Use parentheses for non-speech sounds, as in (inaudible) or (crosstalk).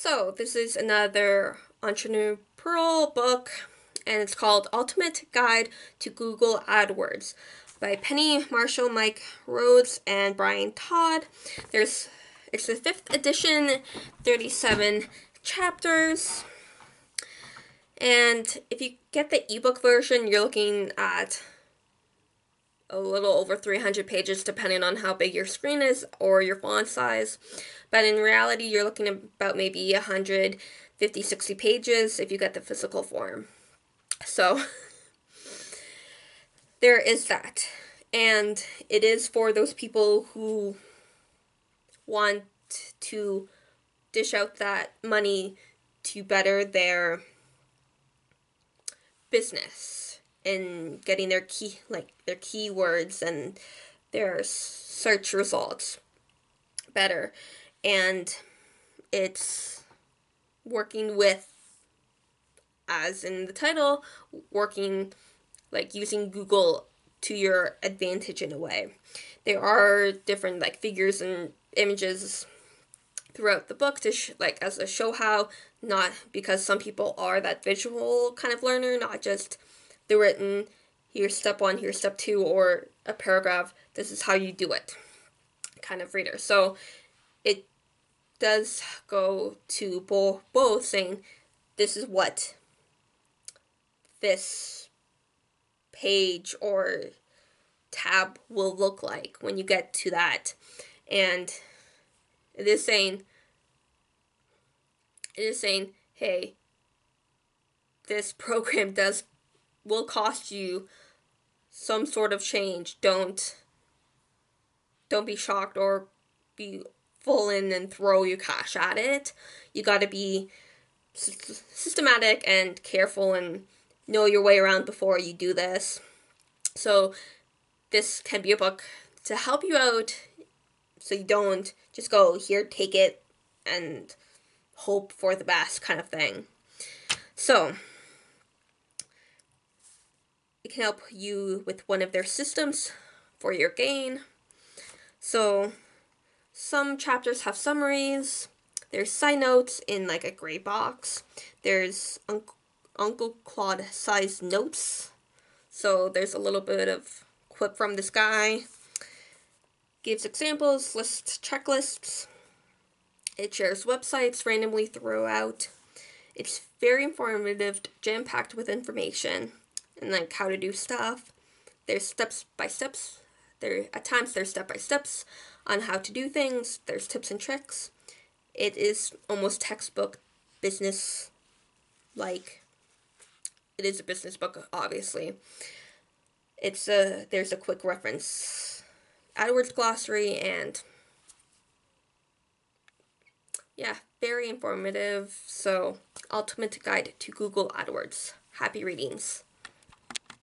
So, this is another entrepreneurial book, and it's called Ultimate Guide to Google AdWords by Perry Marshall, Mike Rhodes, and Bryan Todd. There's it's the fifth edition, 37 chapters. And if you get the ebook version, you're looking at a little over 300 pages depending on how big your screen is or your font size. But in reality, you're looking about maybe 150, 60 pages if you get the physical form. So (laughs) there is that. And it is for those people who want to dish out that money to better their business in getting their key like their keywords and their search results better. And it's working with as in the title working like using google to your advantage in a way. There are different like figures and images throughout the book to sh- like as a show how not because some people are that visual kind of learner not just the written, here's step one, here's step two, or a paragraph, this is how you do it kind of reader. So it does go to bo- both saying this is what this page or tab will look like when you get to that. And it is saying, it is saying, hey, this (laughs) program does will cost you some sort of change. Don't don't be shocked or be full in and throw your cash at it. You got to be systematic and careful and know your way around before you do this. So this can be a book to help you out so you don't just go here take it and hope for the best kind of thing. So, help you with one of their systems for your gain. So, some chapters have summaries. There's side notes in like a gray box. There's Uncle, Uncle Claude sized notes. So there's a little bit of quip from this guy. Gives examples, lists checklists. It shares websites randomly throughout. It's very informative, jam packed with information and like how to do stuff. There's steps by steps. There at times there's step by steps on how to do things. There's tips and tricks. It is almost textbook business like it is a business book obviously. It's a there's a quick reference AdWords glossary and yeah, very informative. So, ultimate guide to Google AdWords. Happy readings.